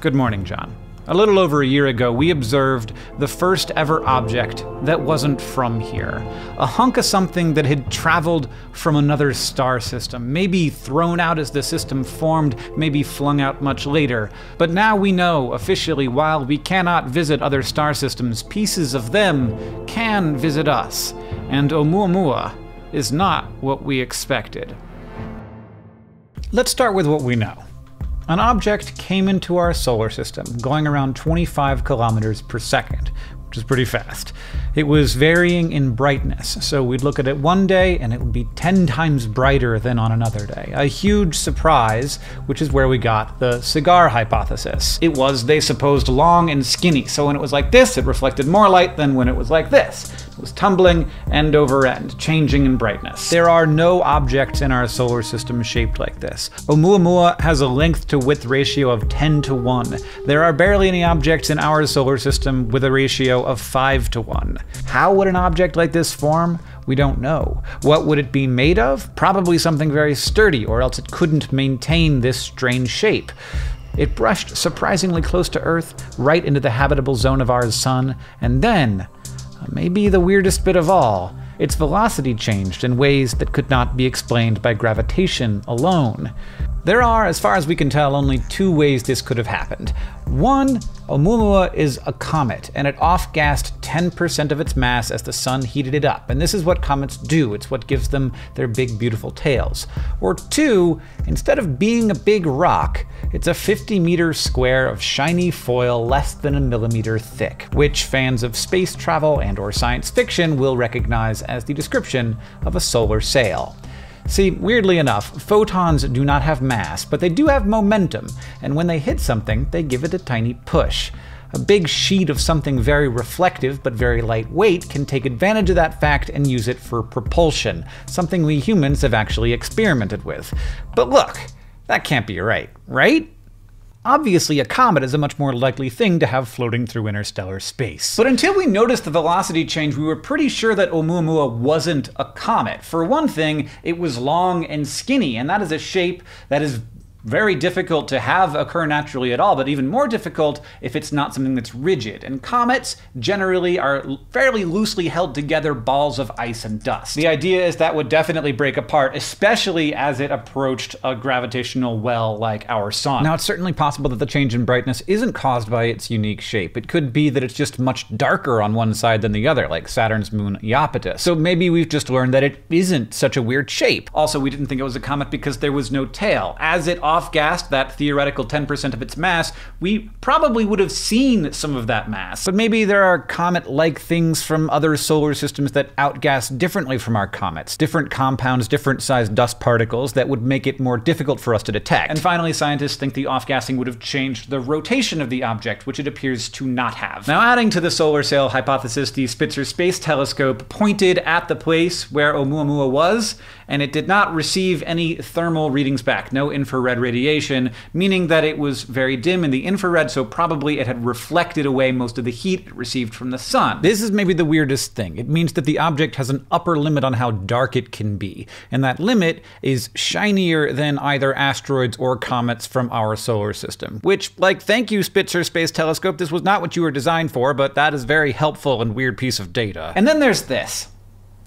Good morning, John. A little over a year ago, we observed the first ever object that wasn't from here. A hunk of something that had traveled from another star system, maybe thrown out as the system formed, maybe flung out much later. But now we know, officially, while we cannot visit other star systems, pieces of them can visit us. And Oumuamua is not what we expected. Let's start with what we know. An object came into our solar system, going around 25 kilometers per second, which is pretty fast. It was varying in brightness, so we'd look at it one day and it would be 10 times brighter than on another day. A huge surprise, which is where we got the cigar hypothesis. It was, they supposed, long and skinny, so when it was like this, it reflected more light than when it was like this. Was tumbling end over end, changing in brightness. There are no objects in our solar system shaped like this. Oumuamua has a length to width ratio of 10 to 1. There are barely any objects in our solar system with a ratio of 5 to 1. How would an object like this form? We don't know. What would it be made of? Probably something very sturdy, or else it couldn't maintain this strange shape. It brushed surprisingly close to Earth, right into the habitable zone of our sun, and then, maybe the weirdest bit of all, its velocity changed in ways that could not be explained by gravitation alone. There are, as far as we can tell, only two ways this could have happened. One, Oumuamua is a comet, and it off-gassed 10% of its mass as the sun heated it up, and this is what comets do, it's what gives them their big beautiful tails. Or two, instead of being a big rock, it's a 50 meter square of shiny foil less than a millimeter thick, which fans of space travel and or science fiction will recognize as the description of a solar sail. See, weirdly enough, photons do not have mass, but they do have momentum, and when they hit something, they give it a tiny push. A big sheet of something very reflective but very lightweight can take advantage of that fact and use it for propulsion, something we humans have actually experimented with. But look, that can't be right, right? Obviously, a comet is a much more likely thing to have floating through interstellar space. But until we noticed the velocity change, we were pretty sure that Oumuamua wasn't a comet. For one thing, it was long and skinny, and that is a shape that is very difficult to have occur naturally at all, but even more difficult if it's not something that's rigid. And comets generally are fairly loosely held together balls of ice and dust. The idea is that would definitely break apart, especially as it approached a gravitational well like our sun. Now, it's certainly possible that the change in brightness isn't caused by its unique shape. It could be that it's just much darker on one side than the other, like Saturn's moon Iapetus. So maybe we've just learned that it isn't such a weird shape. Also, we didn't think it was a comet because there was no tail. As it off-gassed that theoretical 10% of its mass, we probably would have seen some of that mass. But maybe there are comet-like things from other solar systems that outgas differently from our comets. Different compounds, different sized dust particles that would make it more difficult for us to detect. And finally, scientists think the off-gassing would have changed the rotation of the object, which it appears to not have. Now, adding to the solar sail hypothesis, the Spitzer Space Telescope pointed at the place where Oumuamua was, and it did not receive any thermal readings back, no infrared radiation, meaning that it was very dim in the infrared, so probably it had reflected away most of the heat it received from the sun. This is maybe the weirdest thing. It means that the object has an upper limit on how dark it can be, and that limit is shinier than either asteroids or comets from our solar system. Which, like, thank you, Spitzer Space Telescope, this was not what you were designed for, but that is very helpful and weird piece of data. And then there's this.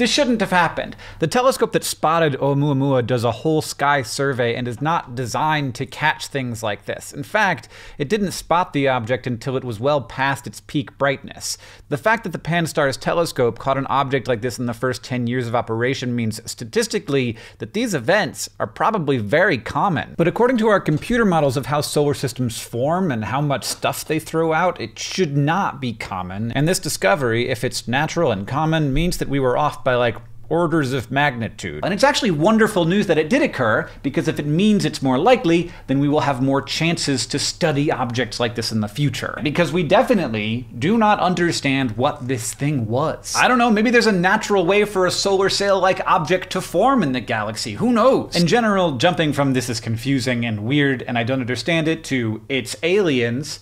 This shouldn't have happened. The telescope that spotted Oumuamua does a whole sky survey and is not designed to catch things like this. In fact, it didn't spot the object until it was well past its peak brightness. The fact that the Pan-STARRS telescope caught an object like this in the first 10 years of operation means statistically that these events are probably very common. But according to our computer models of how solar systems form and how much stuff they throw out, it should not be common. And this discovery, if it's natural and common, means that we were off by like orders of magnitude. And it's actually wonderful news that it did occur, because if it means it's more likely, then we will have more chances to study objects like this in the future. Because we definitely do not understand what this thing was. I don't know, maybe there's a natural way for a solar sail-like object to form in the galaxy, who knows? In general, jumping from this is confusing and weird and I don't understand it to it's aliens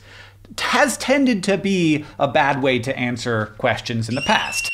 has tended to be a bad way to answer questions in the past.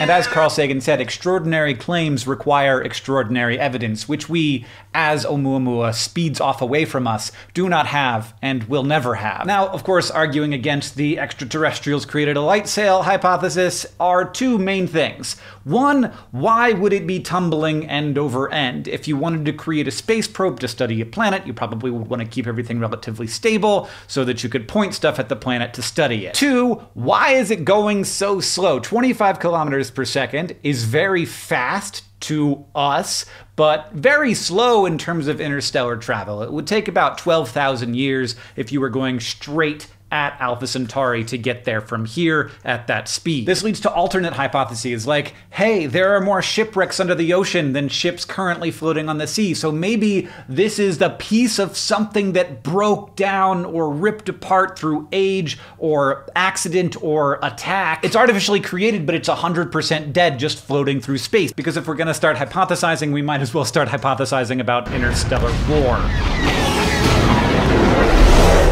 And as Carl Sagan said, extraordinary claims require extraordinary evidence, which we, as Oumuamua speeds off away from us, do not have and will never have. Now, of course, arguing against the extraterrestrials created a light sail hypothesis are two main things. One, why would it be tumbling end over end? If you wanted to create a space probe to study a planet, you probably would want to keep everything relatively stable so that you could point stuff at the planet to study it. Two, why is it going so slow? 25 kilometers per second is very fast to us, but very slow in terms of interstellar travel. It would take about 12,000 years if you were going straight at Alpha Centauri to get there from here at that speed. This leads to alternate hypotheses like, hey, there are more shipwrecks under the ocean than ships currently floating on the sea, so maybe this is the piece of something that broke down or ripped apart through age or accident or attack. It's artificially created, but it's 100% dead just floating through space. Because if we're gonna start hypothesizing, we might as well start hypothesizing about interstellar war.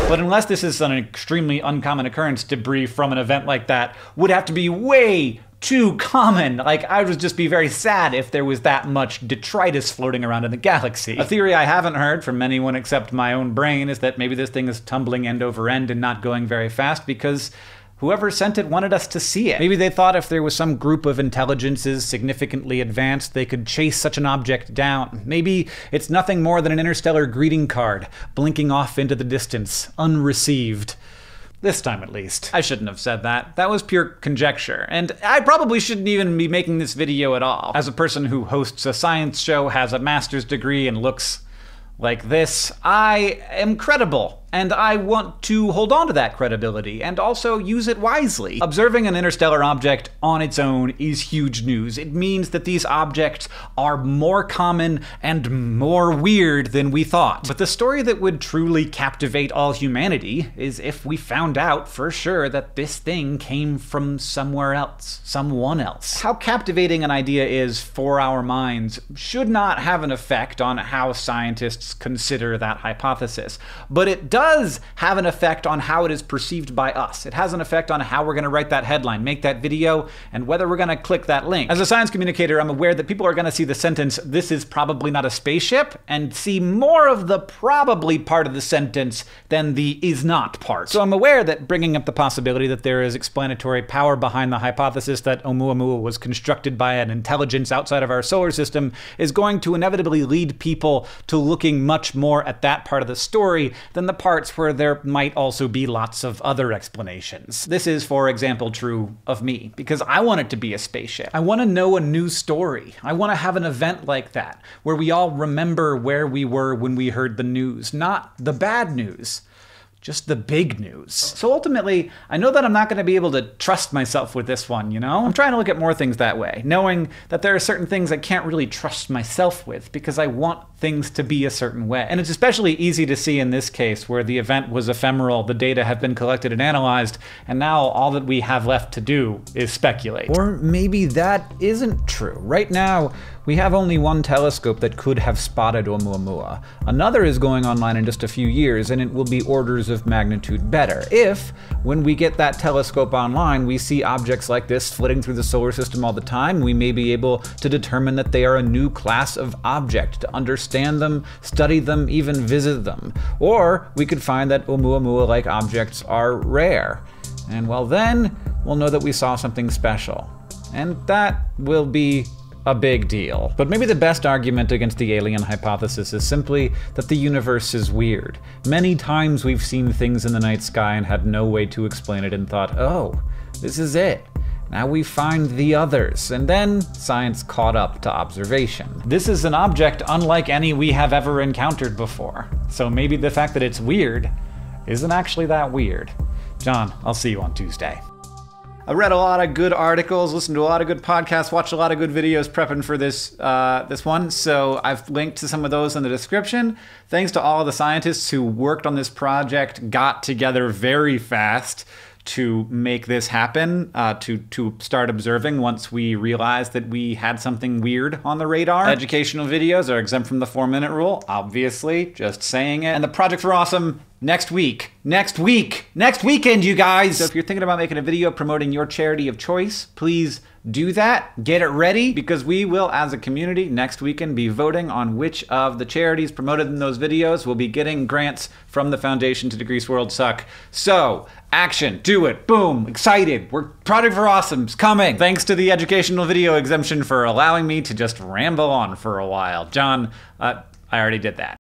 But unless this is an extremely uncommon occurrence, debris from an event like that would have to be way too common. Like, I would just be very sad if there was that much detritus floating around in the galaxy. A theory I haven't heard from anyone except my own brain is that maybe this thing is tumbling end over end and not going very fast because Whoever sent it wanted us to see it. Maybe they thought if there was some group of intelligences significantly advanced, they could chase such an object down. Maybe it's nothing more than an interstellar greeting card, blinking off into the distance, unreceived. This time at least. I shouldn't have said that. That was pure conjecture. And I probably shouldn't even be making this video at all. As a person who hosts a science show, has a master's degree, and looks like this, I am credible and I want to hold on to that credibility and also use it wisely. Observing an interstellar object on its own is huge news. It means that these objects are more common and more weird than we thought. But the story that would truly captivate all humanity is if we found out for sure that this thing came from somewhere else, someone else. How captivating an idea is for our minds should not have an effect on how scientists consider that hypothesis, but it does have an effect on how it is perceived by us. It has an effect on how we're going to write that headline, make that video, and whether we're going to click that link. As a science communicator, I'm aware that people are going to see the sentence, this is probably not a spaceship, and see more of the probably part of the sentence than the is not part. So I'm aware that bringing up the possibility that there is explanatory power behind the hypothesis that Oumuamua was constructed by an intelligence outside of our solar system is going to inevitably lead people to looking much more at that part of the story than the part parts where there might also be lots of other explanations. This is, for example, true of me, because I want it to be a spaceship. I want to know a new story. I want to have an event like that, where we all remember where we were when we heard the news, not the bad news just the big news. So ultimately, I know that I'm not going to be able to trust myself with this one, you know? I'm trying to look at more things that way, knowing that there are certain things I can't really trust myself with because I want things to be a certain way. And it's especially easy to see in this case where the event was ephemeral, the data have been collected and analyzed, and now all that we have left to do is speculate. Or maybe that isn't true. Right now, we have only one telescope that could have spotted Oumuamua. Another is going online in just a few years, and it will be orders of magnitude better. If, when we get that telescope online, we see objects like this flitting through the solar system all the time, we may be able to determine that they are a new class of object, to understand them, study them, even visit them. Or we could find that Oumuamua-like objects are rare. And well then, we'll know that we saw something special. And that will be a big deal. But maybe the best argument against the alien hypothesis is simply that the universe is weird. Many times we've seen things in the night sky and had no way to explain it and thought, oh, this is it. Now we find the others, and then science caught up to observation. This is an object unlike any we have ever encountered before, so maybe the fact that it's weird isn't actually that weird. John, I'll see you on Tuesday. I read a lot of good articles, listened to a lot of good podcasts, watched a lot of good videos prepping for this uh, this one. So I've linked to some of those in the description. Thanks to all of the scientists who worked on this project, got together very fast to make this happen, uh, to to start observing once we realized that we had something weird on the radar. Educational videos are exempt from the four minute rule, obviously, just saying it. And the Project for Awesome next week. Next week. Next weekend, you guys. So if you're thinking about making a video promoting your charity of choice, please do that. Get it ready because we will, as a community, next weekend be voting on which of the charities promoted in those videos will be getting grants from the Foundation to Decrease World Suck. So, action, do it, boom, excited. We're Project for Awesome's coming. Thanks to the educational video exemption for allowing me to just ramble on for a while. John, uh, I already did that.